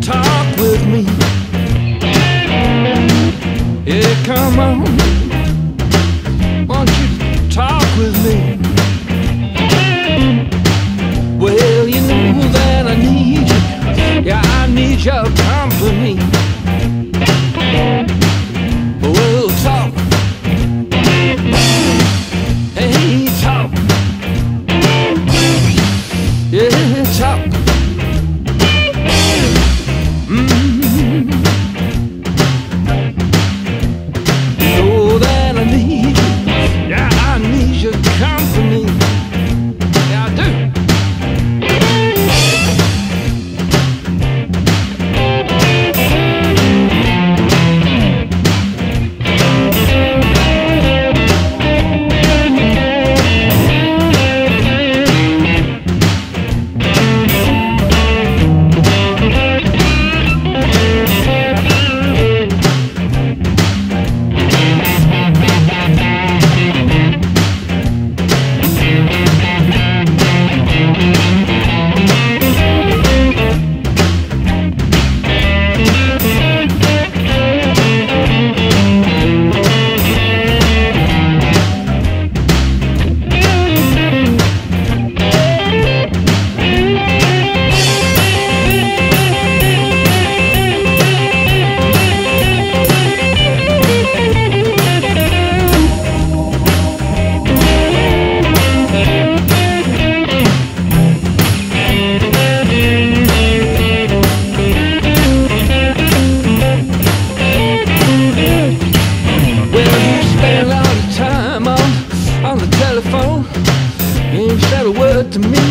Talk with me. Yeah, come on.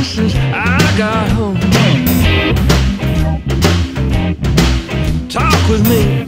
since I got home. Talk with me.